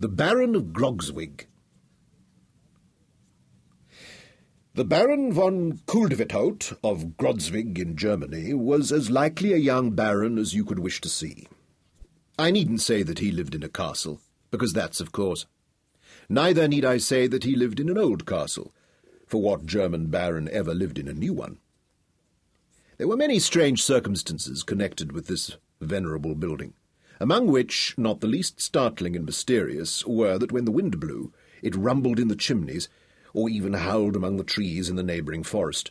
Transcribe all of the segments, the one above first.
The Baron of Grogzwig. The Baron von Koëldwethout of Grogzwig in Germany was as likely a young baron as you could wish to see. I needn't say that he lived in a castle, because that's of course. Neither need I say that he lived in an old castle, for what German baron ever lived in a new one? There were many strange circumstances connected with this venerable building, among which, not the least startling and mysterious, were that when the wind blew, it rumbled in the chimneys, or even howled among the trees in the neighbouring forest,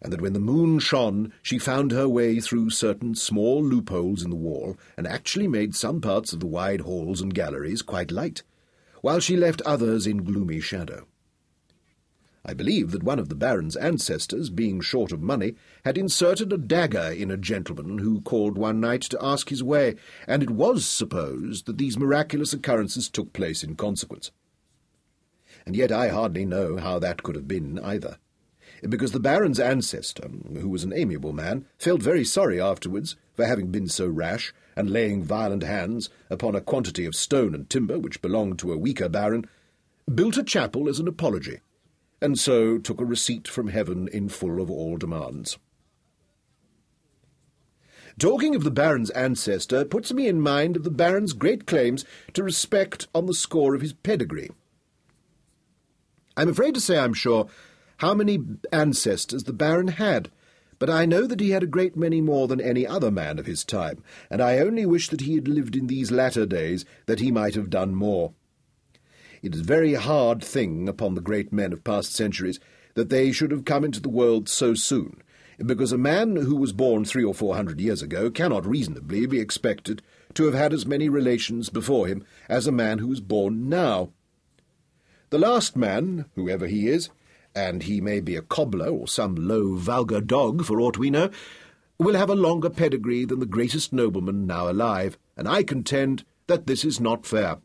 and that when the moon shone she found her way through certain small loopholes in the wall, and actually made some parts of the wide halls and galleries quite light, while she left others in gloomy shadow. I believe that one of the Baron's ancestors, being short of money, had inserted a dagger in a gentleman who called one night to ask his way, and it was supposed that these miraculous occurrences took place in consequence and yet I hardly know how that could have been either. Because the Baron's ancestor, who was an amiable man, felt very sorry afterwards for having been so rash, and laying violent hands upon a quantity of stone and timber which belonged to a weaker baron, built a chapel as an apology, and so took a receipt from heaven in full of all demands. Talking of the Baron's ancestor puts me in mind of the Baron's great claims to respect on the score of his pedigree. I'm afraid to say I'm sure how many ancestors the Baron had, but I know that he had a great many more than any other man of his time, and I only wish that he had lived in these latter days that he might have done more. It is a very hard thing upon the great men of past centuries that they should have come into the world so soon, because a man who was born three or four hundred years ago cannot reasonably be expected to have had as many relations before him as a man who was born now. The last man, whoever he is, and he may be a cobbler or some low, vulgar dog for aught we know, will have a longer pedigree than the greatest nobleman now alive, and I contend that this is not fair.